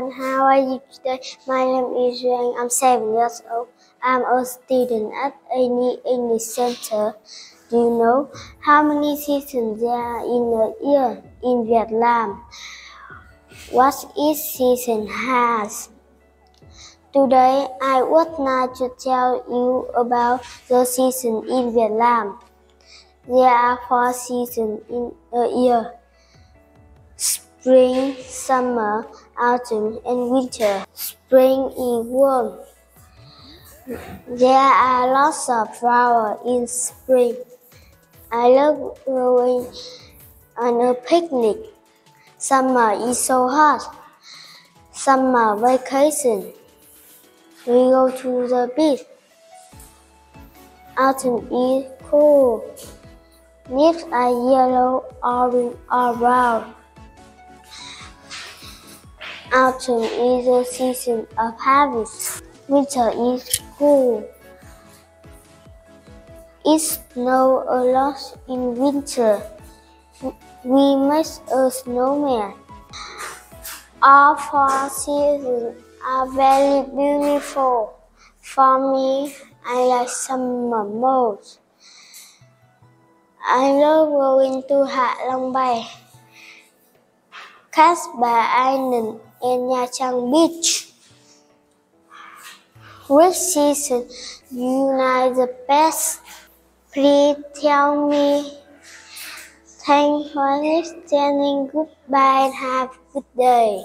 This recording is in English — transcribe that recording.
everyone, how are you today? My name is Duy Anh. I'm seven years old. I'm a student at ALE English Center. Do you know how many seasons there are in a year in Vietnam? What each season has? Today, I would like to tell you about the season in Vietnam. There are four seasons in a year spring, summer, autumn, and winter. Spring is warm. There are lots of flowers in spring. I love going on a picnic. Summer is so hot. Summer vacation. We go to the beach. Autumn is cool. Leaves are yellow, orange, or brown. Autumn is the season of harvest. Winter is cool. It snows a lot in winter. We make a snowman. All four seasons are very beautiful. For me, I like summer most. I love going to Hạ Long Bay, Cát Bà Island, Nha Trang Beach. Which season you like the best? Please tell me. Thanks for listening. Goodbye and have a good day.